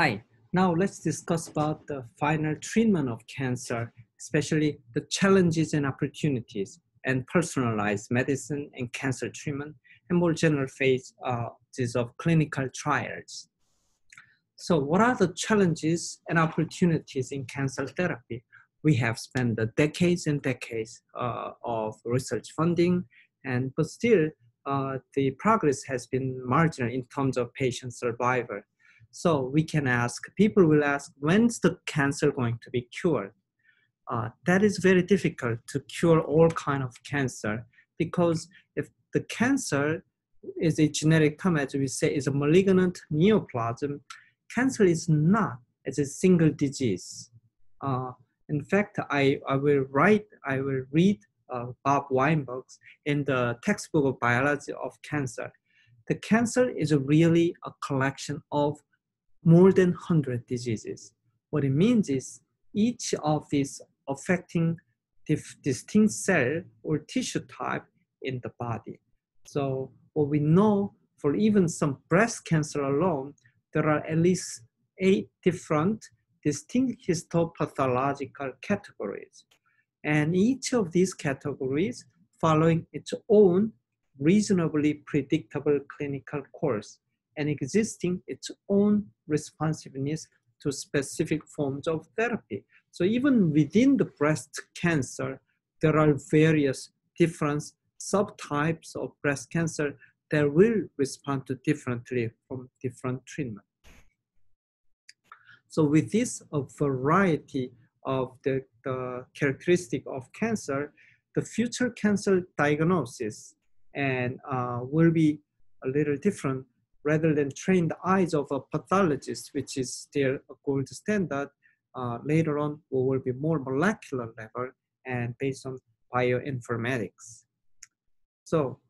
Hi, now let's discuss about the final treatment of cancer, especially the challenges and opportunities and personalized medicine and cancer treatment and more general phases uh, of clinical trials. So what are the challenges and opportunities in cancer therapy? We have spent the decades and decades uh, of research funding, and but still uh, the progress has been marginal in terms of patient survival. So we can ask, people will ask, when's the cancer going to be cured? Uh, that is very difficult to cure all kind of cancer because if the cancer is a genetic term, as we say, is a malignant neoplasm, cancer is not as a single disease. Uh, in fact, I, I will write, I will read uh, Bob Weinberg's in the textbook of biology of cancer. The cancer is really a collection of more than 100 diseases. What it means is each of these affecting distinct cell or tissue type in the body. So what we know for even some breast cancer alone, there are at least eight different distinct histopathological categories. And each of these categories following its own reasonably predictable clinical course and existing its own responsiveness to specific forms of therapy. So even within the breast cancer, there are various different subtypes of breast cancer that will respond to differently from different treatment. So with this a variety of the, the characteristic of cancer, the future cancer diagnosis and uh, will be a little different rather than train the eyes of a pathologist, which is still a gold standard, uh, later on we will be more molecular level and based on bioinformatics. So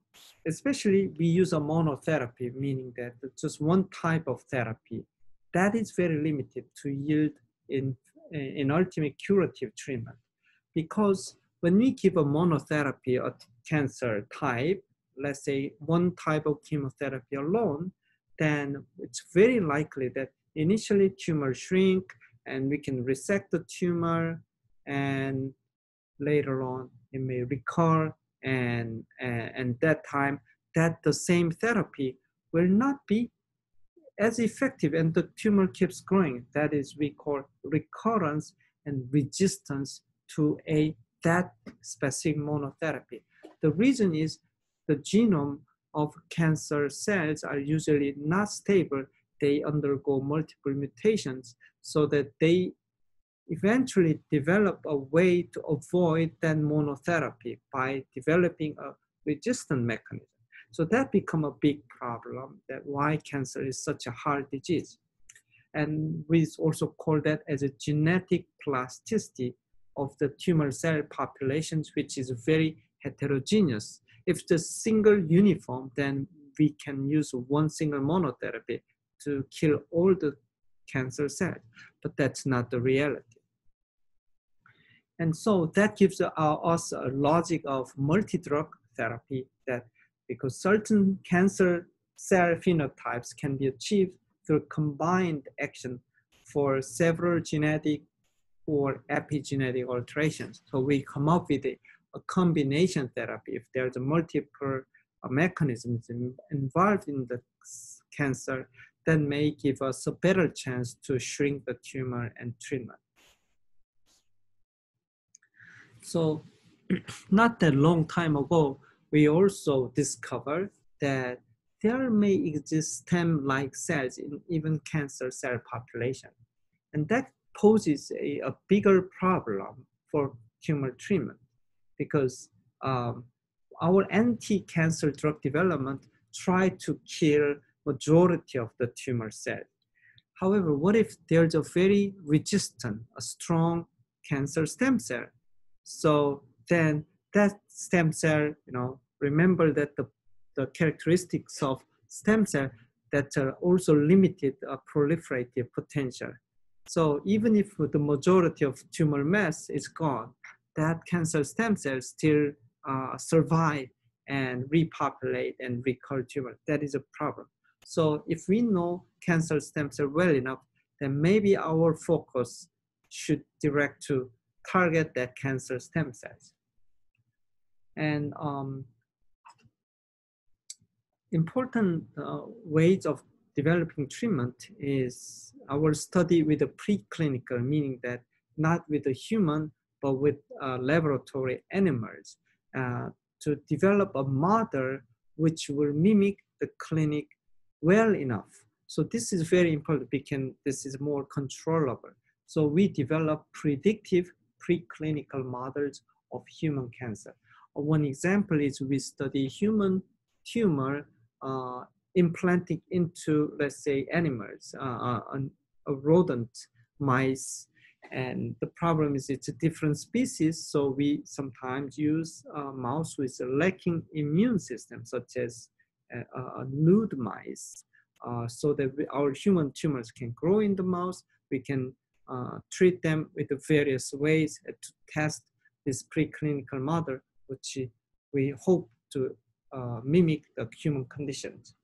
especially we use a monotherapy, meaning that just one type of therapy, that is very limited to yield in, in ultimate curative treatment. Because when we give a monotherapy of cancer type, let's say one type of chemotherapy alone, then it's very likely that initially tumor shrink and we can resect the tumor and later on it may recur and, and, and that time that the same therapy will not be as effective and the tumor keeps growing. That is we call recurrence and resistance to a that specific monotherapy. The reason is the genome of cancer cells are usually not stable. They undergo multiple mutations so that they eventually develop a way to avoid that monotherapy by developing a resistant mechanism. So that become a big problem that why cancer is such a hard disease. And we also call that as a genetic plasticity of the tumor cell populations, which is very heterogeneous. If the single uniform, then we can use one single monotherapy to kill all the cancer cells, but that's not the reality. And so that gives us a logic of multi-drug therapy that because certain cancer cell phenotypes can be achieved through combined action for several genetic or epigenetic alterations. So we come up with a a combination therapy, if there's multiple uh, mechanisms in, involved in the cancer, that may give us a better chance to shrink the tumor and treatment. So not that long time ago, we also discovered that there may exist stem-like cells in even cancer cell population. And that poses a, a bigger problem for tumor treatment because um, our anti-cancer drug development try to kill majority of the tumor cell. However, what if there's a very resistant, a strong cancer stem cell? So then that stem cell, you know, remember that the, the characteristics of stem cell that are also limited uh, proliferative potential. So even if the majority of tumor mass is gone, that cancer stem cells still uh, survive and repopulate and recultivate. That is a problem. So if we know cancer stem cell well enough, then maybe our focus should direct to target that cancer stem cells. And um, important uh, ways of developing treatment is our study with the preclinical, meaning that not with the human, but with uh, laboratory animals uh, to develop a model which will mimic the clinic well enough. So this is very important. because this is more controllable. So we develop predictive preclinical models of human cancer. One example is we study human tumor uh, implanting into, let's say, animals, uh, uh a rodent, mice, and the problem is it's a different species, so we sometimes use a mouse with a lacking immune system, such as a nude mice, uh, so that we, our human tumors can grow in the mouse. We can uh, treat them with various ways to test this preclinical model, which we hope to uh, mimic the human conditions.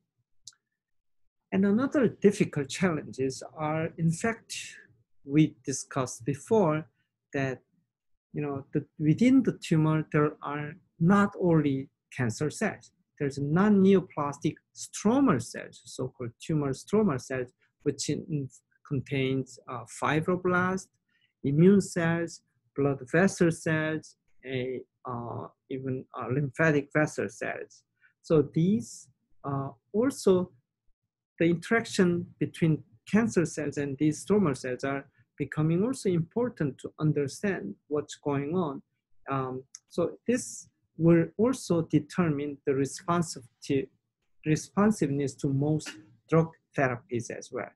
And another difficult challenges are, in fact, we discussed before that you know the, within the tumor there are not only cancer cells there's non-neoplastic stromal cells so-called tumor stromal cells which in, contains uh, fibroblast immune cells blood vessel cells a, uh, even uh, lymphatic vessel cells. So these uh, also the interaction between cancer cells and these stromal cells are becoming also important to understand what's going on. Um, so this will also determine the responsive responsiveness to most drug therapies as well.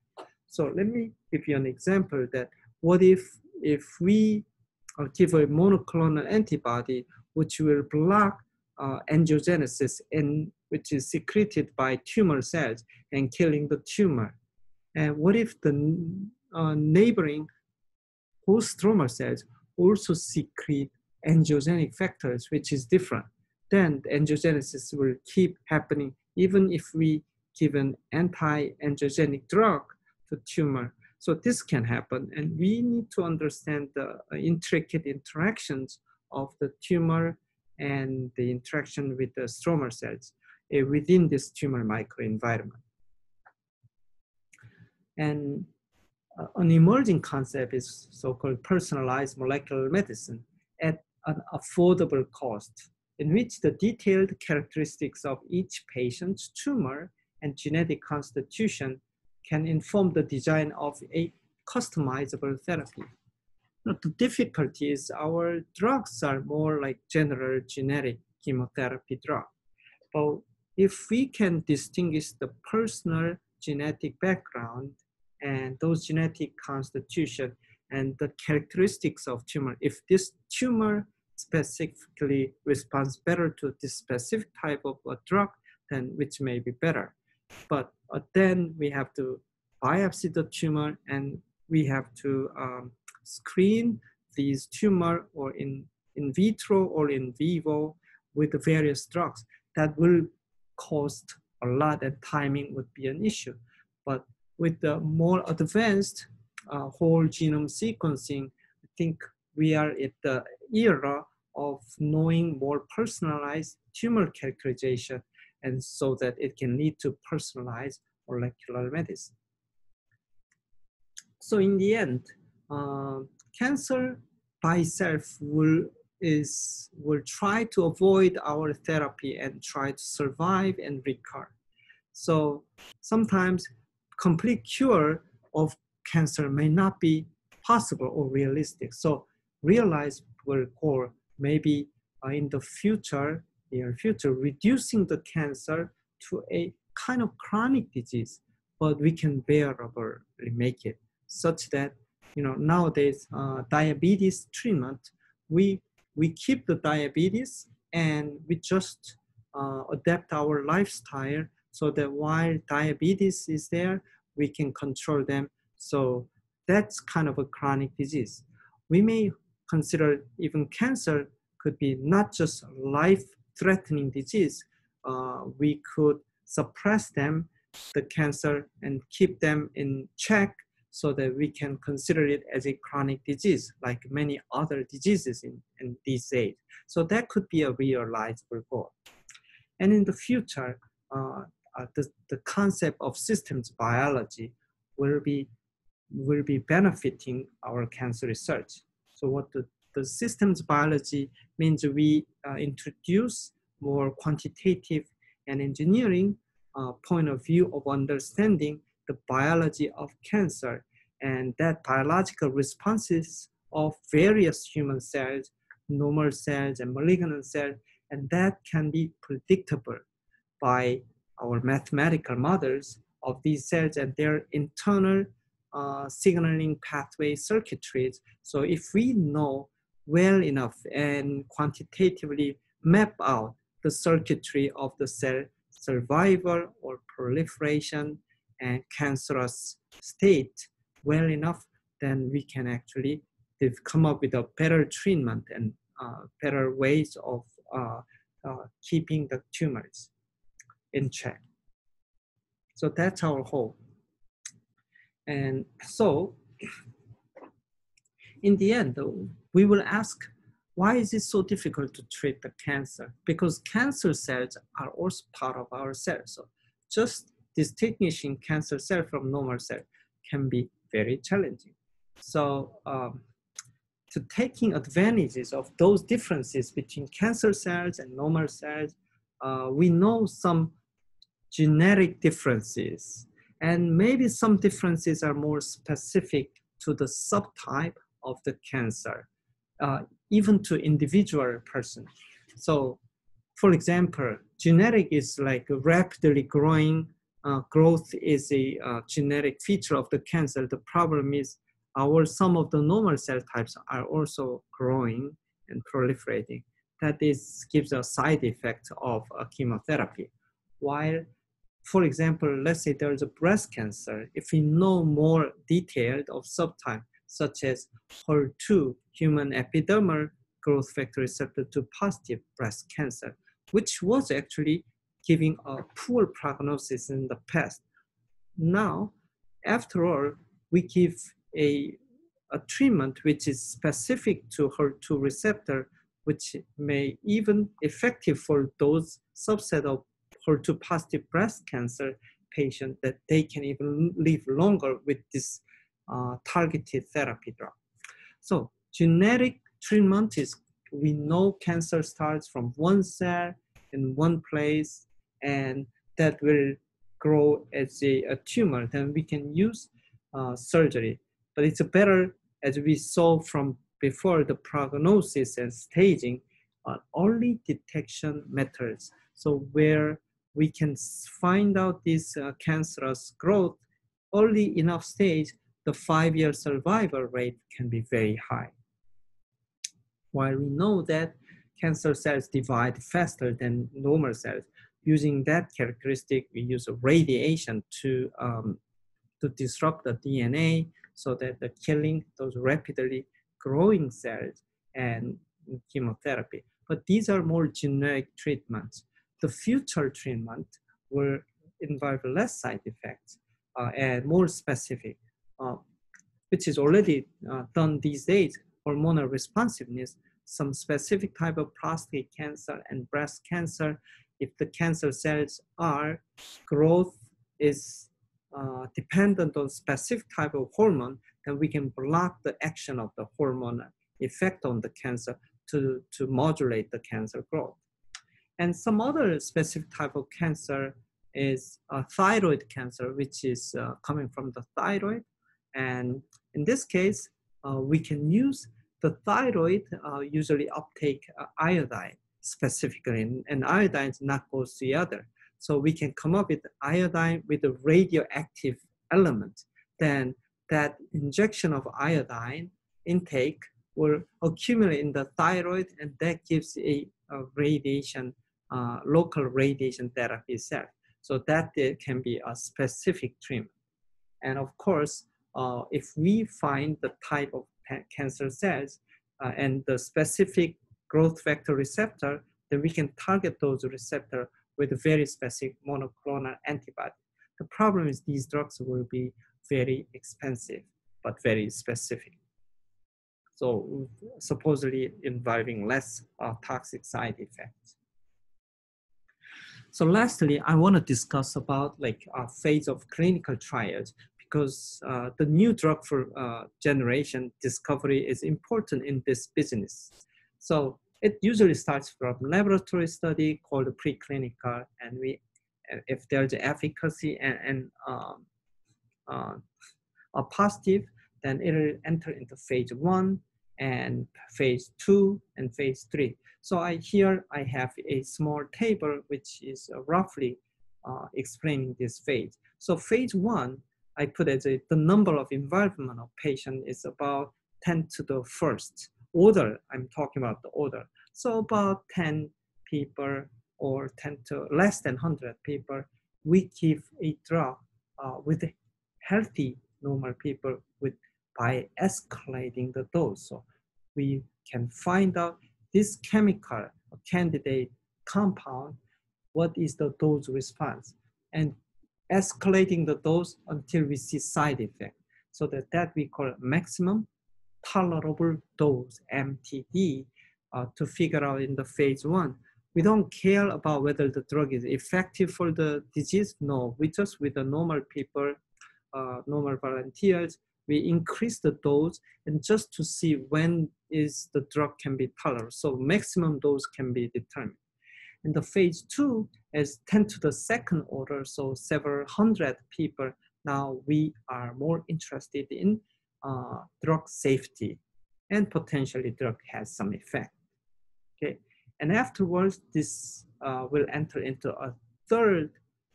So let me give you an example that what if if we uh, give a monoclonal antibody which will block uh, angiogenesis and which is secreted by tumor cells and killing the tumor. And what if the uh, neighboring host stromal cells also secrete angiogenic factors, which is different. Then the angiogenesis will keep happening even if we give an anti-angiogenic drug to tumor. So this can happen, and we need to understand the uh, intricate interactions of the tumor and the interaction with the stromal cells uh, within this tumor microenvironment. And uh, an emerging concept is so-called personalized molecular medicine at an affordable cost in which the detailed characteristics of each patient's tumor and genetic constitution can inform the design of a customizable therapy. Now, the difficulty is our drugs are more like general generic chemotherapy drug. But if we can distinguish the personal genetic background and those genetic constitution and the characteristics of tumor. If this tumor specifically responds better to this specific type of a drug, then which may be better. But uh, then we have to biopsy the tumor and we have to um, screen these tumor or in, in vitro or in vivo with the various drugs that will cost a lot and timing would be an issue. But with the more advanced uh, whole genome sequencing, I think we are at the era of knowing more personalized tumor characterization and so that it can lead to personalized molecular medicine. So in the end, uh, cancer by itself will is will try to avoid our therapy and try to survive and recur. So sometimes complete cure of cancer may not be possible or realistic. So realize will core maybe uh, in the future, near future, reducing the cancer to a kind of chronic disease, but we can bearably make it such that you know nowadays uh, diabetes treatment we we keep the diabetes and we just uh, adapt our lifestyle so that while diabetes is there, we can control them. So that's kind of a chronic disease. We may consider even cancer could be not just a life-threatening disease. Uh, we could suppress them, the cancer, and keep them in check so that we can consider it as a chronic disease like many other diseases in, in this age. So that could be a realizable goal. And in the future, uh, uh, the, the concept of systems biology will be, will be benefiting our cancer research. So what the, the systems biology means we uh, introduce more quantitative and engineering uh, point of view of understanding the biology of cancer and that biological responses of various human cells, normal cells and malignant cells, and that can be predictable by our mathematical models of these cells and their internal uh, signaling pathway circuitries. So if we know well enough and quantitatively map out the circuitry of the cell survival or proliferation and cancerous state well enough, then we can actually come up with a better treatment and uh, better ways of uh, uh, keeping the tumors in check. So that's our hope. And so, in the end, we will ask, why is it so difficult to treat the cancer? Because cancer cells are also part of our cells. So just distinguishing cancer cell from normal cell can be very challenging. So um, to taking advantages of those differences between cancer cells and normal cells, uh, we know some genetic differences and maybe some differences are more specific to the subtype of the cancer, uh, even to individual person. So for example, genetic is like rapidly growing uh, growth is a uh, genetic feature of the cancer. The problem is our some of the normal cell types are also growing and proliferating. That is gives a side effect of uh, chemotherapy. While for example, let's say there's a breast cancer, if we know more detailed of subtype, such as HER2, human epidermal growth factor receptor 2 positive breast cancer, which was actually giving a poor prognosis in the past. Now, after all, we give a, a treatment which is specific to HER2 receptor, which may even effective for those subset of HER2 positive breast cancer patient that they can even live longer with this uh, targeted therapy drug. So genetic treatment is, we know cancer starts from one cell in one place and that will grow as a, a tumor, then we can use uh, surgery. But it's better, as we saw from before, the prognosis and staging are only detection methods. So where we can find out this uh, cancerous growth early enough stage, the five-year survival rate can be very high. While we know that cancer cells divide faster than normal cells, using that characteristic, we use radiation to, um, to disrupt the DNA so that the killing those rapidly growing cells and chemotherapy. But these are more generic treatments. The future treatment will involve less side effects uh, and more specific, uh, which is already uh, done these days, hormonal responsiveness, some specific type of prostate cancer and breast cancer if the cancer cells are, growth is uh, dependent on specific type of hormone, then we can block the action of the hormone effect on the cancer to, to modulate the cancer growth. And some other specific type of cancer is uh, thyroid cancer, which is uh, coming from the thyroid. And in this case, uh, we can use the thyroid uh, usually uptake uh, iodine specifically, and iodine is not goes to the other. So we can come up with iodine with a radioactive element. Then that injection of iodine intake will accumulate in the thyroid, and that gives a, a radiation, uh, local radiation therapy itself. So that it can be a specific treatment. And of course, uh, if we find the type of cancer cells uh, and the specific growth factor receptor, then we can target those receptor with a very specific monoclonal antibody. The problem is these drugs will be very expensive, but very specific. So supposedly involving less uh, toxic side effects. So lastly, I want to discuss about like a phase of clinical trials because uh, the new drug for uh, generation discovery is important in this business. So it usually starts from laboratory study called preclinical, and we, if there's efficacy and, and um, uh, are positive, then it'll enter into phase one and phase two and phase three. So I here I have a small table which is uh, roughly uh, explaining this phase. So phase one, I put as a, the number of involvement of patient is about 10 to the first order. I'm talking about the order. So about 10 people or 10 to less than 100 people, we give a drug uh, with healthy normal people with by escalating the dose. So we can find out this chemical candidate compound, what is the dose response, and escalating the dose until we see side effect. So that, that we call maximum tolerable dose, MTD, uh, to figure out in the phase one. We don't care about whether the drug is effective for the disease. No, we just with the normal people, uh, normal volunteers, we increase the dose and just to see when is the drug can be tolerated. So maximum dose can be determined. And the phase two is 10 to the second order, so several hundred people. Now we are more interested in uh, drug safety and potentially drug has some effect. Okay, and afterwards this uh, will enter into a third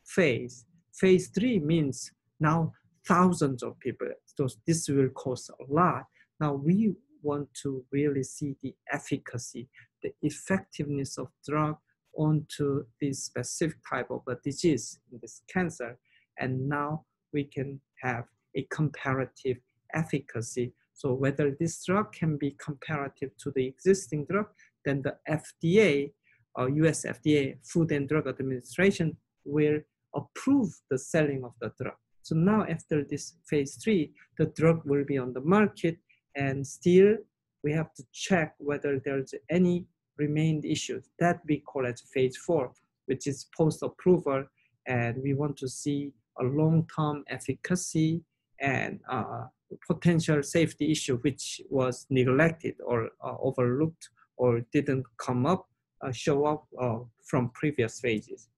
phase. Phase three means now thousands of people. So this will cost a lot. Now we want to really see the efficacy, the effectiveness of drug onto this specific type of a disease, this cancer. And now we can have a comparative efficacy. So whether this drug can be comparative to the existing drug, then the FDA or US FDA, Food and Drug Administration, will approve the selling of the drug. So now after this phase three, the drug will be on the market and still we have to check whether there's any remained issues that we call as phase four, which is post-approval. And we want to see a long-term efficacy and uh, potential safety issue which was neglected or uh, overlooked or didn't come up, uh, show up uh, from previous phases.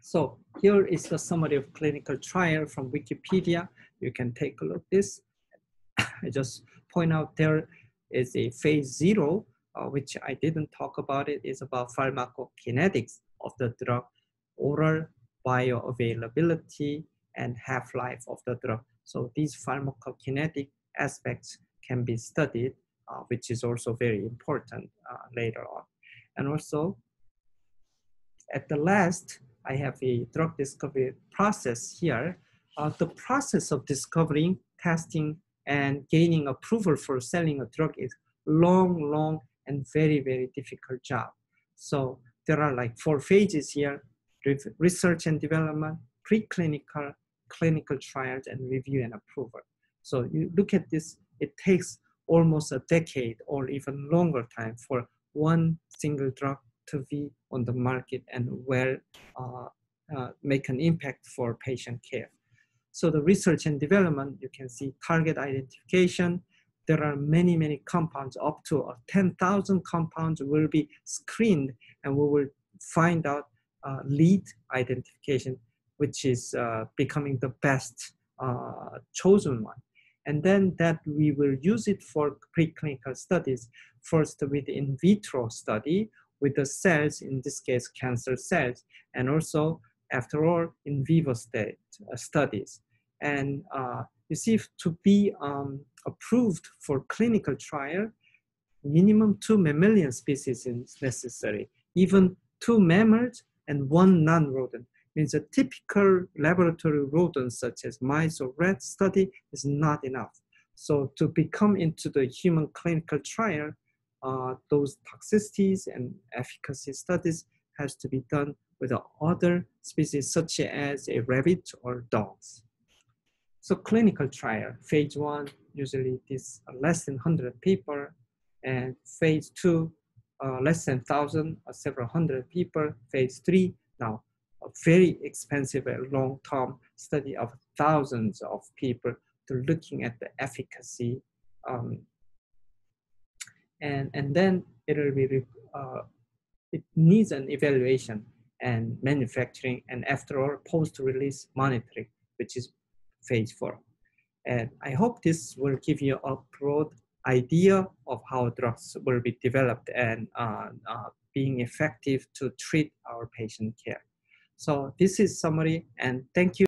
So here is the summary of clinical trial from Wikipedia. You can take a look at this. I just point out there is a phase zero, uh, which I didn't talk about it, is about pharmacokinetics of the drug, oral bioavailability, and half-life of the drug. So these pharmacokinetic aspects can be studied, uh, which is also very important uh, later on. And also, at the last, I have a drug discovery process here. Uh, the process of discovering, testing, and gaining approval for selling a drug is long, long, and very, very difficult job. So there are like four phases here, research and development, preclinical, clinical trials, and review and approval. So you look at this, it takes almost a decade or even longer time for one single drug to be on the market and will uh, uh, make an impact for patient care. So the research and development, you can see target identification. There are many, many compounds, up to uh, 10,000 compounds will be screened and we will find out uh, lead identification, which is uh, becoming the best uh, chosen one. And then that we will use it for preclinical studies, first with in vitro study, with the cells, in this case, cancer cells, and also, after all, in vivo state uh, studies. And uh, you see, to be um, approved for clinical trial, minimum two mammalian species is necessary. Even two mammals and one non-rodent means a typical laboratory rodent such as mice or rats study is not enough. So to become into the human clinical trial, uh, those toxicities and efficacy studies has to be done with other species such as a rabbit or dogs. So clinical trial, phase one, usually this less than 100 people, and phase two, uh, less than 1,000 or several hundred people. Phase three, now a very expensive and long-term study of thousands of people to looking at the efficacy. Um, and, and then it will be, uh, it needs an evaluation and manufacturing and after all post-release monitoring, which is phase four. And I hope this will give you a broad idea of how drugs will be developed and uh, uh, being effective to treat our patient care. So this is summary and thank you.